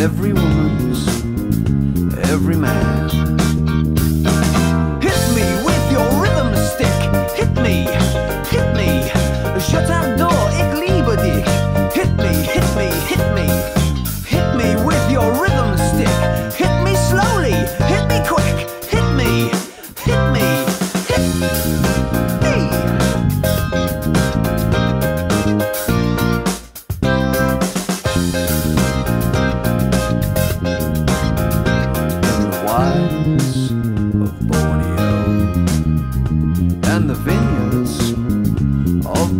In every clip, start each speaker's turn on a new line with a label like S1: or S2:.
S1: every woman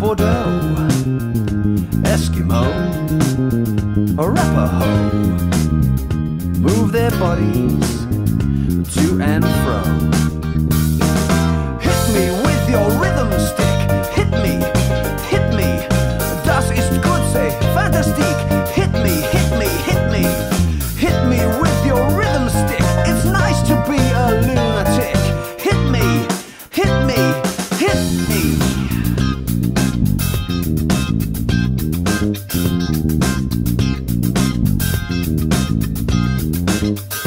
S1: Bordeaux, Eskimo, Arapaho, move their bodies to and fro.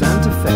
S1: Santa Fe.